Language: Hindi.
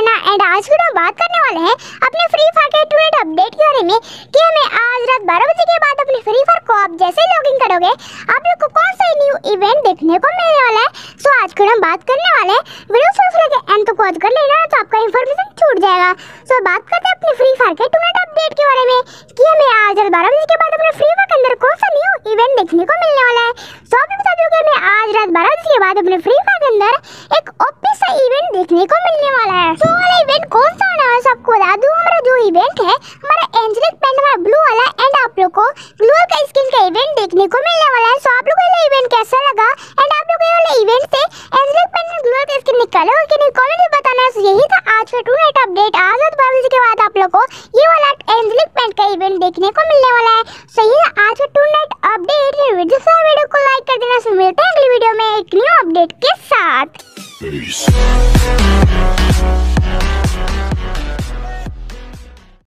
रहना एंड आज फिर हम बात करने वाले हैं अपने फ्री फायर के टूनेट अपडेट के बारे में कि हमें आज रात बारह बजे के बाद अपने फ्री फायर को आप जैसे लॉगिन करोगे, आप लोग को कौन सा न्यू इवेंट देखने को मिलने वाला है? सो आज फिर हम बात करने वाले हैं। वीडियो शुरू से लेकर एंड तक वॉच कर लेना तो आपका इन्फॉर्मेशन छूट जाएगा। सो बात करते हैं अपने फ्री फायर के टूनेट अपडेट के बारे में कि हमें आज रात बारह बजे के बाद अपने फ्री फायर के अंदर कौन सा न्यू इवेंट देखने को मिलने वाला है। सो आप बता दूँ कि हमें आज रात बारह बजे के बाद अपने फ्री फायर के अंदर एक ओपी देखने को मिलने वाला है। सो वाला इवेंट कौन सा होने वाला है सबको बता दूँ? हमारा जो इवेंट है, हमारा एंजेलिक पेंट हमारा ब्लू वाला एंड आप लोग को ग्लोअल का स्किन का इवेंट देखने को मिलने वाला है। सो आप लोगों ये इवेंट कैसा लगा? एंड आप लोग वाला इवेंट से एंजेलिक पेंट ग्लोअल का स्किन निकालोगे कि नहीं कमेंट में बताना है। यही था आज का टू नाइट अपडेट आज और बारह बजे के बाद आप लोग को ये वाला एंजेलिक पेंट का इवेंट देखने को मिलने वाला है। सो ये आज का टू नाइट अपडेट वीडियो को लाइक कर देना। मिलते हैं अगली वीडियो में एक न्यू अपडेट के साथ। Peace.